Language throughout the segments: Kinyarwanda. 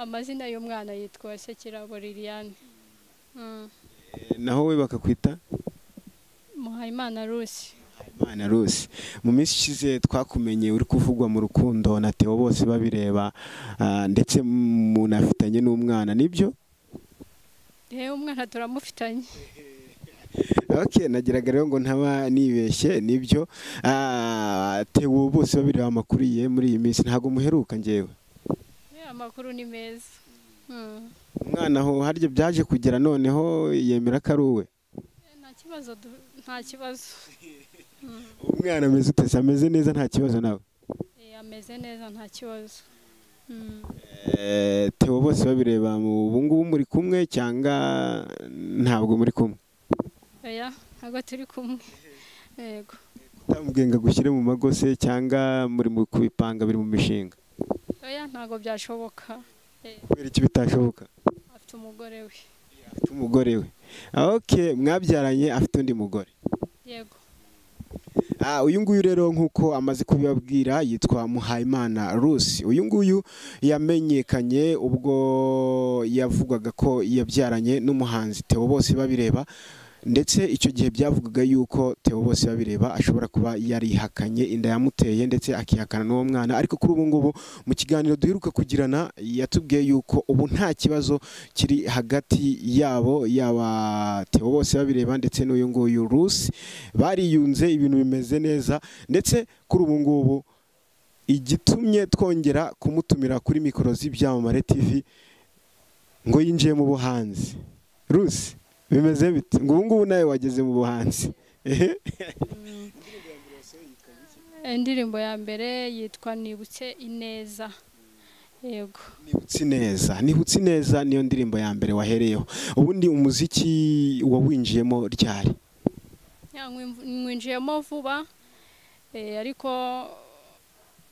amazina y'umwana yitwa sekirabo liliane Mm. Eh, naho we bakakwita muhayimana rusi Imana Rusi mu minsi ishize twakumenye uri kuvugwa mu rukundo na Theo bose babireba ah, ndetse munafitanye n'umwana. Nibyo? Yewe umwana turamufitanye. Ok nagiraga rero ngo ntaba nibeshye ni byo? Ah, Theo bose babireba amakuru ye muri iyi minsi. Ntabwo muheruka ngewe Eh, amakuru ni meza. Mm. umwana aho harya byaje kugera noneho yemera ko ari uwe? Nta kibazo nta kibazo. Umwana ameze utese ameze neza nta kibazo nawe Eh, ameze neza nta kibazo. Mm. Eh, Theo bose babireba mu ubu ngubu muri kumwe cyangwa ntabwo muri kumwe? Oya ntabwo turi kumwe. Yego. Utamubwiye ngo agushyire mu mago se cyangwa muri mu kubipanga biri mu mishinga. Oya ntabwo byashoboka. Eh, kubera iki bitashoboka? afite umugore we. Afite umugore we. Ok mwabyaranye afite undi mugore. Yego. Ah, uyu nguyu rero nk'uko amaze kubibabwira yitwa muhayimana rusi. Uyu nguyu yamenyekanye ubwo yavugwaga ko yabyaranye n'umuhanzi Theo. Bose babireba ndetse icyo gihe byavugaga yuko Theo bose babireba ashobora kuba yarihakanye inda yamuteye ndetse akihakana n'uwo mwana. Ariko kuri ubu ngubu mu kiganiro duheruka kugirana yatubwiye yuko ubu nta kibazo kiri hagati yabo yaba Theo bose babireba ndetse n'uyu nguyu rusi bariyunze ibintu bimeze neza. Ndetse kuri ubu ngubu igitumye twongera kumutumira kuri mikoro z'ibyamamare TV ngo yinjiye mu buhanzi. Rusi bimeze bite? Ngo ubu ngubu nawe wageze mu buhanzi. Mm. indirimbo ya mbere yitwa nibutse ineza. Yego. Nibutse neza nibutse neza niyo ndirimbo ya mbere wahereyeho. Ubundi umuziki wawinjiyemo ryari? Nwinjiyemo vuba. Eh, ariko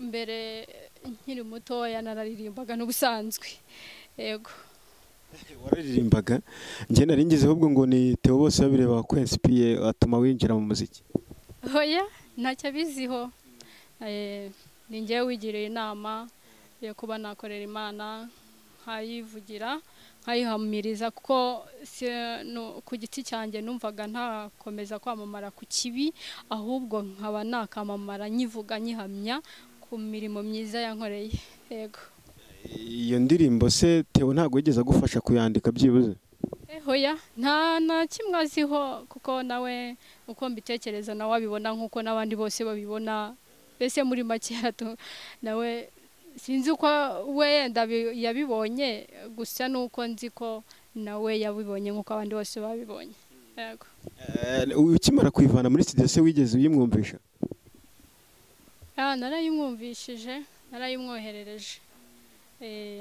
mbere nkiri mutoya nararirimbaga n'ubusanzwe. Yego. Wararirimbaga njye nari ngize ahubwo ngo ni Theo bose babireba wakwensipiye atuma winjira mu muziki. Oya ntacyo abiziho Eh, ni njyewe wigiriye inama yo kuba nakorera imana nkayivugira nkayihamiriza kuko ku giti cyanjye numvaga ntakomeza kwamamara ku kibi ahubwo nkaba nakamamara nyivuga nyihamya ku mirimo myiza yankoreye. Yego. Iyo ndirimbo se Theo ntabwo yigeze agufasha kuyandika byibuze? Eh, oya nta na kimwe aziho kuko nawe uko mbitekereza nawe abibona nk'uko n'abandi bose babibona. Mbese muri makeya tu- nawe sinzi uko we yenda bi- yabibonye gusa nuko nzi ko nawe yabibonye nk'uko abandi bose babibonye. Yego. Eh, ukimara kuyivana muri studio se wigeze uyimwumvisha? Ah, narayimwumvishije narayimwoherereje.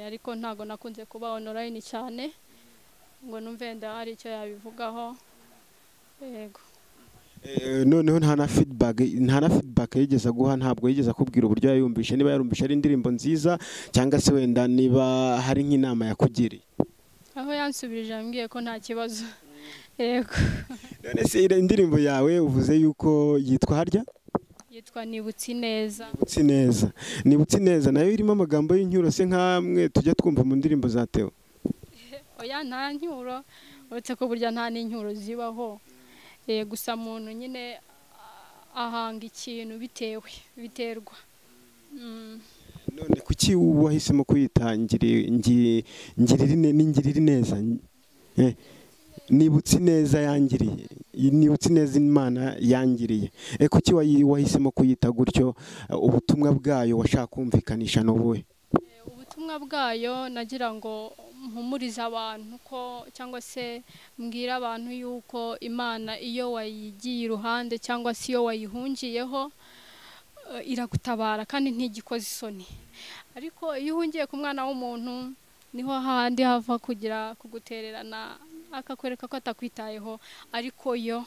Ariko ntabwo nakunze kuba online cyane ngo numve wenda hari icyo yabivugaho. Yego. Eh, noneho nta na feedback nta na feedback yigeze aguha ntabwo yigeze akubwira uburyo yayumvishe niba yarumvishe ari indirimbo nziza cyangwa se wenda niba hari nk'inama yakugiriye. Aho yansubirije yambwiye ko nta kibazo. Yego. None se indirimbo yawe uvuze yuko yitwa harya? Yitwa nibutse neza. Nibutse neza. Nibutse neza na yo irimo amagambo y'inyuro se nk'amwe tujya twumva mu ndirimbo za Theo? Oya nta nyuro. Uretse ko burya nta n'inyuro zibaho. Eh, gusa muntu nyine ah, ahanga ikintu bitewe biterwa. Mm. none kuki wahisemo kuyita ngiri ngi- ngirira ine- ni ngirira neza? Eh, nibutse neza yangiriye. Nibutse neza imana yangiriye. Eh, kuki wahisemo kuyita gutyo Eh, ubutumwa bwayo washaka kumvikanisha n'ubuhe ubutumwa bwayo nagira ngo mpumurize abantu ko cyangwa se mbwira abantu yuko imana iyo wayigiye iruhande cyangwa se iyo wayihungiyeho eh, iragutabara kandi ntigikoze isoni. Ariko iyo uhungiye ku mwana w'umuntu ni ho hahandi hava kugira kugutererana akakwereka ko atakwitayeho ariko yo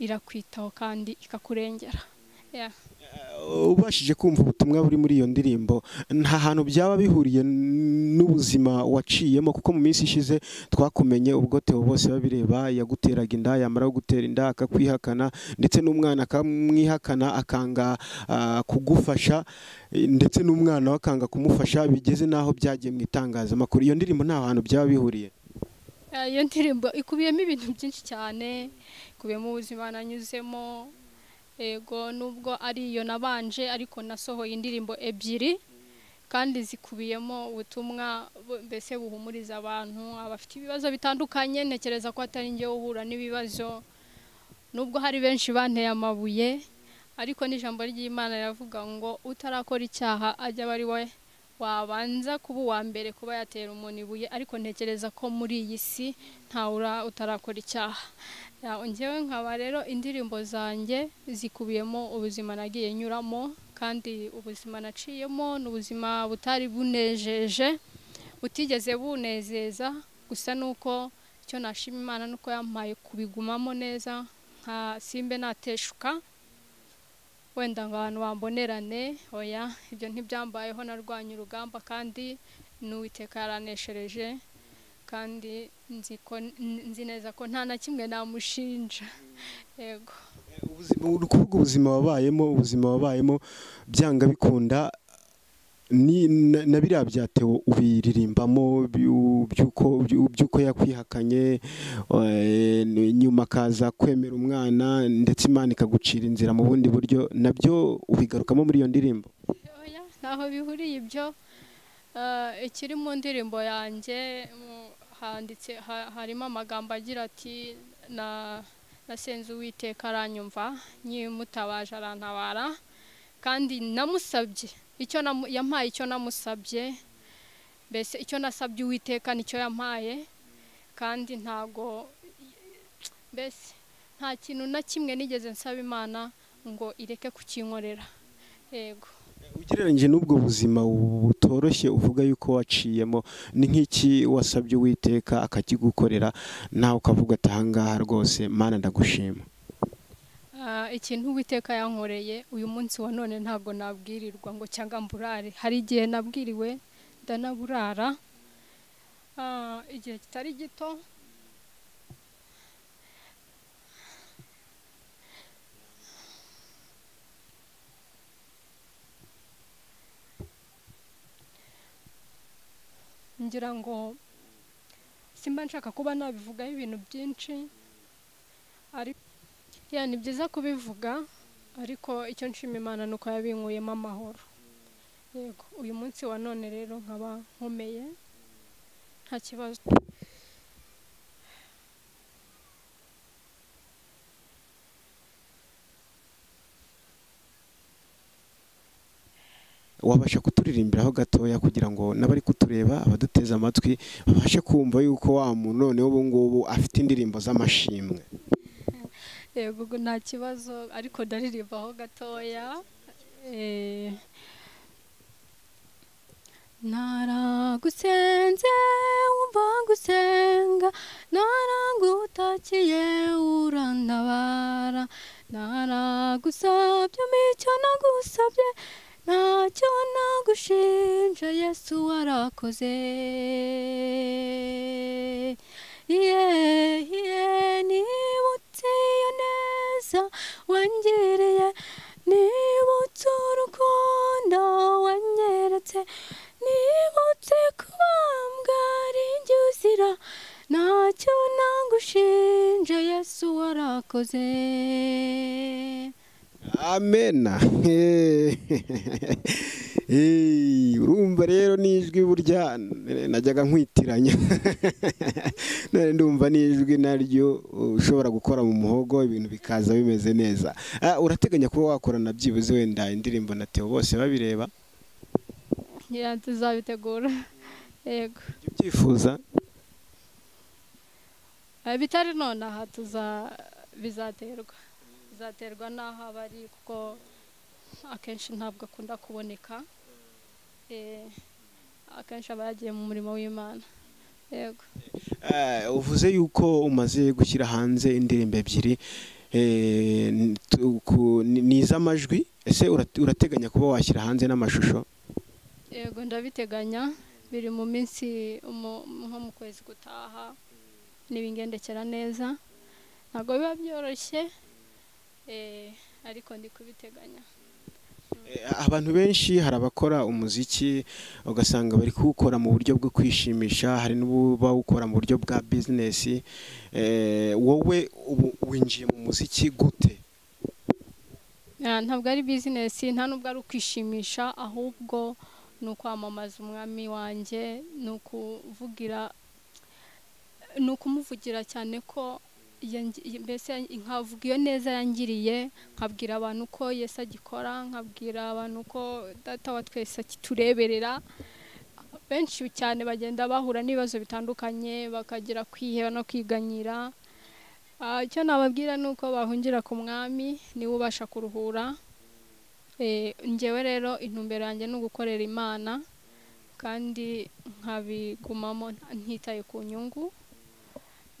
irakwitaho kandi ikakurengera. Yeah. ubashije kumva ubutumwa buri muri iyo ndirimbo nta hantu byaba bihuriye n'ubuzima waciyemo kuko mu minsi ishize twakumenye ubwo Theo bose babireba yaguteraga inda yamara gutera inda akakwihakana ndetse n'umwana akamwihakana akanga ah, kugufasha eh, ndetse n'umwana we akanga kumufasha bigeze n'aho byagiye mu itangazamakuru. Iyo ndirimbo nta hantu byaba bihuriye. Iyo ndirimbo ikubiyemo ibintu byinshi cyane ikubiyemo ubuzima nanyuzemo yego nubwo ari iyo nabanje ariko nasohoye indirimbo ebyiri kandi zikubiyemo ubutumwa bu- mbese buhumuriza abantu abafite ibibazo bitandukanye ntekereza ko atari njyewe uhura n'ibibazo nubwo hari benshi banteye amabuye ariko n'ijambo ry'imana riravuga ngo utarakora icyaha ajya aba ari we. Wabanza kuba uwa mbere kuba yatera umuntu ibuye ariko ntekereza ko muri iyi si ntawura utarakora icyaha. Ya, njyewe nkaba rero indirimbo zanjye zikubiyemo ubuzima nagiye nyuramo kandi ubuzima naciyemo ni ubuzima butari bunejeje butigeze bunezeza gusa nuko icyo nashima imana nuko yampaye kubigumamo neza nka simbe nateshuka wenda ngo abantu bambonerane oya ibyo ntibyambayeho narwanya urugamba kandi n'uwiteka yaraneshereje kandi nzi neza ko nta na kimwe namushinja. Yego. Uri kuvuga ubuzima wabayemo ubuzima wabayemo byanga bikunda na biriya bya Theo ubiririmbamo byu- by'uko byu- by'uko yakwihakanye eh, nyuma akaza kwemera umwana ndetse imana ikagucira inzira mu bundi buryo na byo ubigarukamo muri iyo ndirimbo? Ntaho bihuriye ibyo Eh, ikiri mu ndirimbo yanjye handitse ha- harimo amagambo agira ati na nasenze uwiteka aranyumva nyimutabaje arantabara kandi namusabye yampaye icyo namusabye mbese icyo nasabye uwiteka ni cyo yampaye kandi ntago mbese nta kintu na kimwe nigeze nsaba imana ngo ireke kukinkorera. Yego. Ugereranyije n'ubwo buzima butoroshye uvuga yuko waciyemo ni nk'iki wasabye uwiteka akakigukorera? Nawe ukavuga ati ahangaha rwose mana ndagushima. Ikintu uwiteka yankoreye uyu munsi wa none ntabwo nabwirirwa ngo cyangwa mburare. Hari igihe nabwiriwe ndanaburara Ah, igihe kitari gito. Ngira ngo simba nshaka kuba nabivugaho ibintu byinshi ariko ya ni byiza kubivuga ariko icyo nshima imana ni uko yabinkuyemo amahoro. Yego uyu munsi wa none rero nkaba nkomeye nta kibazo. Wabasha kuturirimbiraho gatoya kugira ngo n'abari kutureba abaduteze amatwi babashe kumva yuko wa muntu noneho ubu ngubu afite indirimbo z'amashimwe. Yego ubwo nta kibazo ariko ndaririmbaho gatoya. Eh, naragusenze wumva gusenga. Naragutakiye urantabara. Naragusabye icyo nagusabye. Ntacyo nagushinja yesu warakoze. Iye iye nibutse iyo neza wangiriye nibutse urukundo wanyeretse nibutse kubambwa ari njye uzira ntacyo nagushinja yesu warakoze amena urumva rero n'ijwi burya najyaga nkwitiranya. Ndumva n'ijwi naryo ushobora gukora mu muhogo ibintu bikaza bimeze neza. Ah, urateganya kuba wakorana byibuze wenda indirimbo na Theo? Bose babireba? Tuzabitegura. Yego. Ujya ubyifuza? Eh, bitari nonaha bizaterwa. Bizaterwa n'aho aba ari kuko akenshi ntabwo akunda kuboneka. Eh, akenshi aba yagiye mu murimo w'imana. Yego. Eh, uvuze yuko umaze gushyira hanze indirimbo ebyiri eh, ni iz'amajwi? Ese urat- urateganya kuba washyira hanze n'amashusho? Yego ndabiteganya. Biri mu minsi nko mu kwezi gutaha n'ibingendekera neza. Ntabwo biba byoroshye eh, ariko ndi kubiteganya. Abantu benshi hari abakora umuziki ugasanga bari kuwukora mu buryo bwo kwishimisha hari n'abawukora mu buryo bwa bizinesi Eh, wowe ubu winjiye mu muziki gute? Ah, ntabwo ari bizinesi nta nubwo ari ukwishimisha ahubwo ni ukwamamaza umwami wanjye ni ukuvugira ni ukumuvugira cyane ko mbese nkavuga iyo neza yangiriye nkabwira abantu ko Yesu agikora nkabwira abantu ko data wa twese akitureberera. Benshi cyane bagenda bahura n'ibibazo bitandukanye bakagira kwiheba no kwiganyira. Ah, icyo nababwira ni uko bahungira ku mwami ni we ubasha kuruhura. Eh, njyewe rero intumbero yanjye ni ugukorera imana kandi nkabigumamo ntitaye ku nyungu.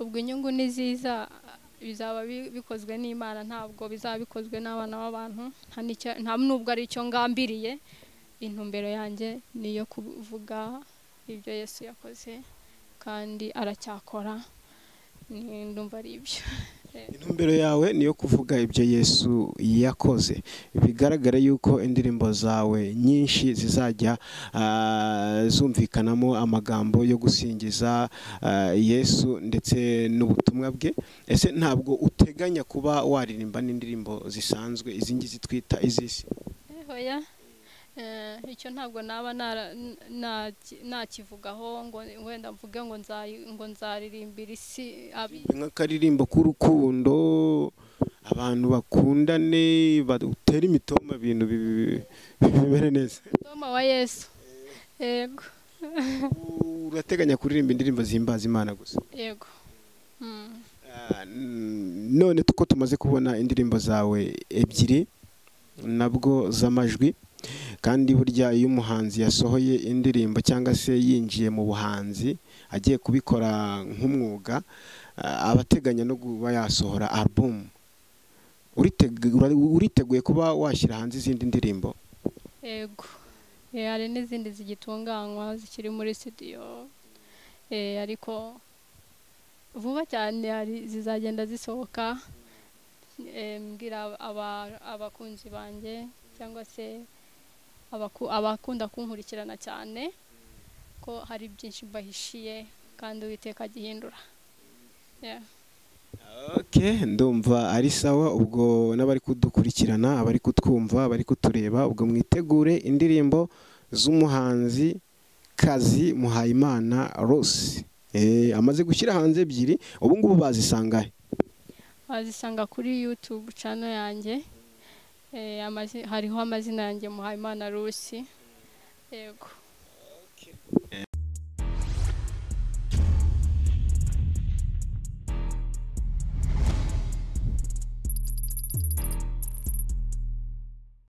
Ubwo inyungu ni ziza bizaba bi- bikozwe n'imana ntabwo bizaba bikozwe n'abana b'abantu nta nubwo ari icyo ngambiriye intumbero yanjye ni iyo kuvuga ibyo yesu yakoze kandi aracyakora ndumva ari ibyo. Intumbero yawe niyo kuvuga ibyo yesu yakoze. Bigaragara yuko indirimbo zawe nyinshi zizajya ah, zumvikanamo amagambo yo gusingiza ah, yesu ndetse n'ubutumwa bwe. Ese ntabwo uteganya kuba waririmba n'indirimbo zisanzwe izi ngizi twita iz'isi? Eh, icyo ntabwo naba nakivugaho ngo wenda mvuge ngo nzaririmbira isi nk'akaririmbo k'urukundo abantu bakundane batera imitoma ibintu bi- bi- bimere neza. Toma wa yesu. Yego. Urateganya kuririmba indirimbo zihimbaza imana gusa? Yego. Mm. Ah, none tuko tumaze kubona indirimbo zawe ebyiri nabwo z'amajwi. Kandi burya iyo umuhanzi yasohoye indirimbo cyangwa se yinjiye mu buhanzi agiye kubikora nk'umwuga ah, aba ateganya no kuba yasohora ura- uriteguye kuba washyira hanze izindi ndirimbo? Yego. Eh, hari n'izindi zigitunganywa zikiri muri studio. Eh, ariko vuba cyane hari zizagenda zisohoka Eh, mbwira aba- abakunzi banjye cyangwa se abakunda kunkurikirana cyane ko hari byinshi mbahishiye kandi uwiteka agihindura. Okay, ndumva ari sawa ubwo n'abari kudukurikirana abari kutwumva abari kutureba ubwo mwitegure indirimbo z'umuhanzi kazi muhayimana rose. Eh, amaze gushyira hanze ebyiri ubu ngubu bazisanga he wazisanga kuri youtube channel yanjye. Hariho amazina yanjye muhayimana rusi yego.